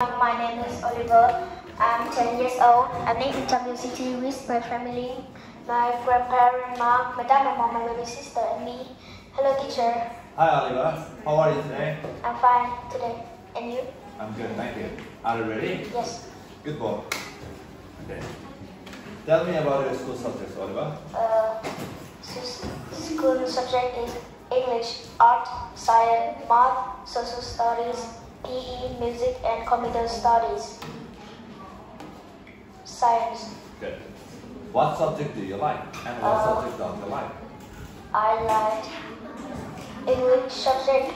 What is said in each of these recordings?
My name is Oliver. I'm 10 years old. I live in City with my family, my grandparents, Mark, my dad, my mom, my baby sister, and me. Hello, teacher. Hi Oliver, how are you today? I'm fine today. And you? I'm good, thank you. Are you ready? Yes. Good boy. Okay. Tell me about your school subjects, Oliver. Uh, school subject is English, art, science, math, social studies, PE, music, and computer studies. Science. Good. What subject do you like? And what Uh, subject don't you like? I like English subject.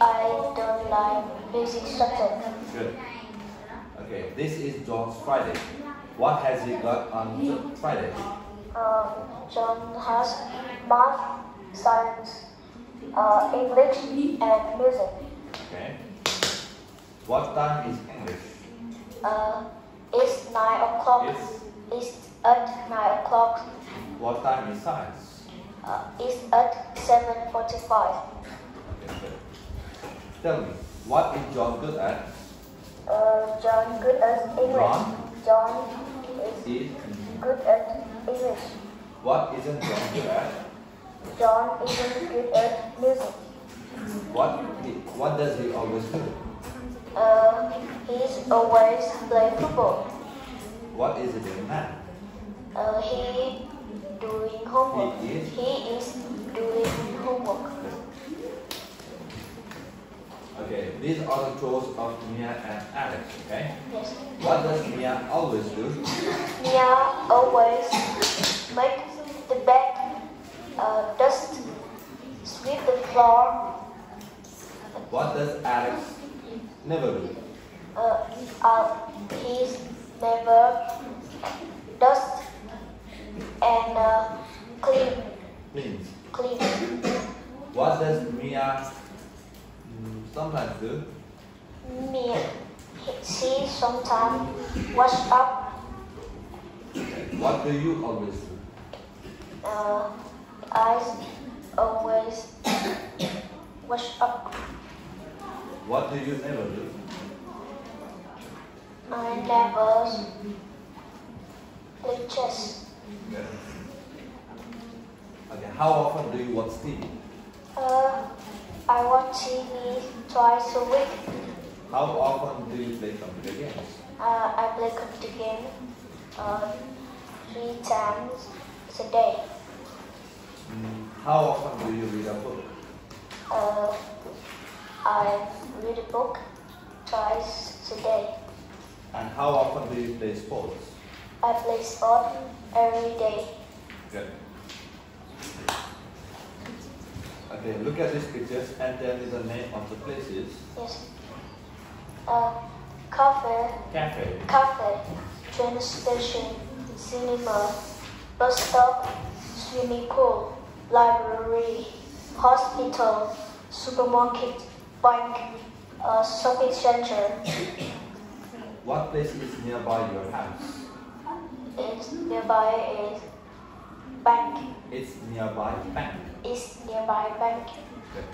I don't like music subject. Good. Okay, this is John's Friday. What has he got on Friday? Um, John has math, science, uh, English, and music. Okay. What time is English? Uh, it's nine o'clock. It's It's at nine o'clock. what time is science? Uh, it's at seven forty-five. Okay, good. Tell me, what is John good at? Uh, John good at English. John? John is Is good at English. what isn't John good at? John isn't good at music. What what does he always do? Uh, he's always play football. What is he doing now? Uh, he doing homework. He is? He is doing homework. Okay, these are the chores of Mia and Alex, okay? Yes. What does Mia always do? Mia always make the bed, uh, dust, sweep the floor. What does Alex never do? Uh, uh, he's never dust and uh, clean, Means. clean. What does Mia mm, sometimes do? Mia, he- she sometimes wash up. What do you always do? Uh, I always wash up. What do you never do? I never play chess. Okay, how often do you watch TV? Uh, I watch TV twice a week. How often do you play computer games? Uh, I play computer game uh, three times a day. Mm, How often do you read a book? Uh, I read a book twice a day. And how often do you play sports? I play sport every day. Good. Okay, look at these pictures and tell me the name of the places. Yes. Uh, cafe, Cafe, cafe, train station, cinema, bus stop, swimming pool, library, hospital, supermarket, bank, a shopping center. what place is nearby your house? It's nearby is bank. It's nearby bank. It's nearby bank. Good.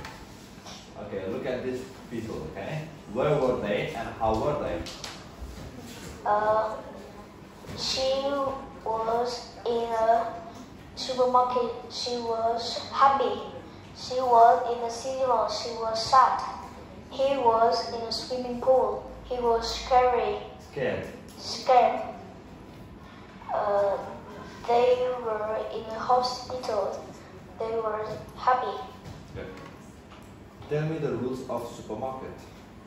Okay, look at these people, okay? Where were they and how were they? Uh, she was in a supermarket. She was happy. She was in a cinema. She was sad. He was in a swimming pool. He was scary, Scared. scared. Uh, they were in a hospital. They were happy. Good. Tell me the rules of supermarket.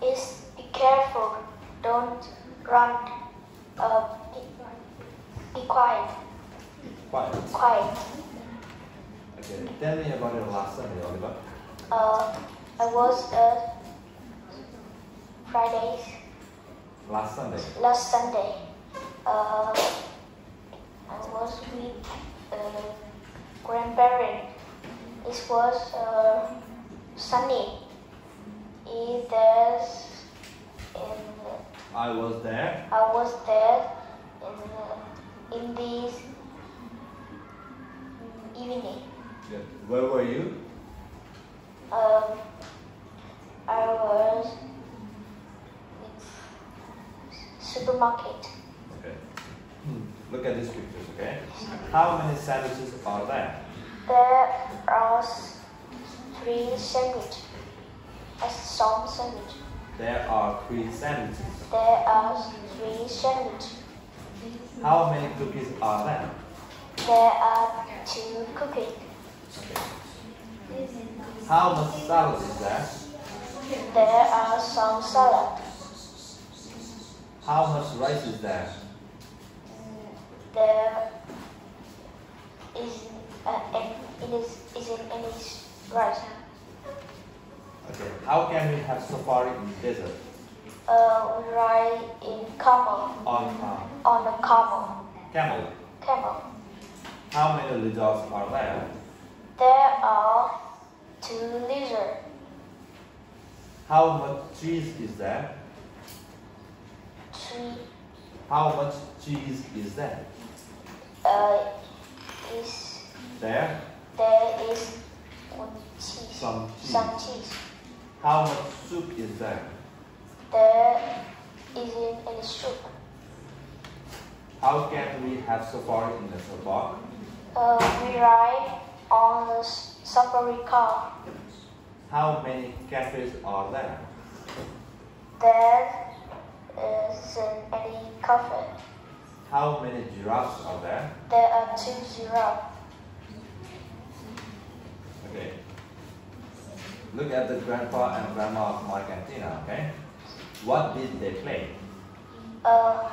Is be careful. Don't run. Uh, be, be quiet. Quiet. Quiet. Okay, tell me about your last Sunday, Oliver. Uh, I was uh, Fridays Last Sunday. last Sunday. Uh, I was with uh, grandparents. It was uh, sunny. It in I was there. I was there in in this Where were you? Um, I was supermarket. Okay. Hmm. Look at these pictures, okay? How many sandwiches are there? There are three sandwich. A some sandwich. There are three sandwiches. There are three sandwich. How many cookies are there? There are two cookies. How much salad is there? There are some salad. How much rice is there? There is uh, it is is in any rice. Okay. How can we have safari in the desert? Uh, we ride in camel On uh, on the camel. camel. Camel. How many lizards are there? There are two lizards. How much cheese is there? Three How much cheese is there? uh, is There? there is one cheese. Some cheese. Some cheese. How much soup is there? There isn't any soup. How can we have safari in the park? Uh, we ride on safari car. How many cafes are there? There isn't any cafe. How many giraffes are there? There are two giraffes. Okay. Look at the grandpa and grandma of Mike and Tina, okay? What did they play? Uh,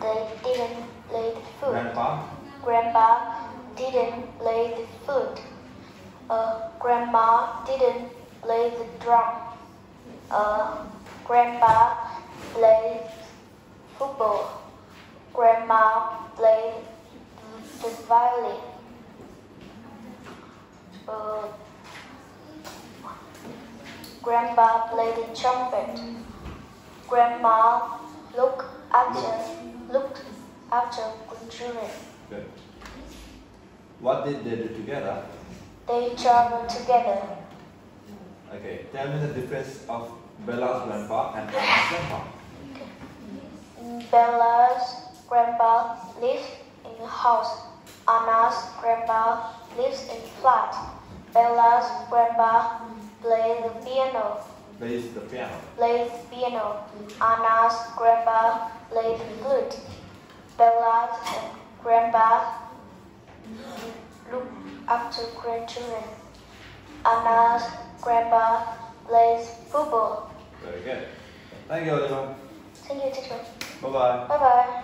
they didn't play food. Grandpa, Grandpa didn't lay the food. Uh, grandma didn't play the drum. Uh, grandpa played football. Grandma played the violin. Uh, grandpa played the trumpet. Grandma looked after looked after children. What did they do together? They traveled together. Okay, tell me the difference of Bella's grandpa and Anna's grandpa. Bella's grandpa lives in a house. Anna's grandpa lives in a flat. Bella's grandpa plays the piano. Plays the piano. Plays the piano. Anna's grandpa plays the flute. Bella's grandpa look after grandchildren. Anna's grandpa plays football. Very good. Thank you, Oliver. Thank you, teacher. Bye bye. Bye bye.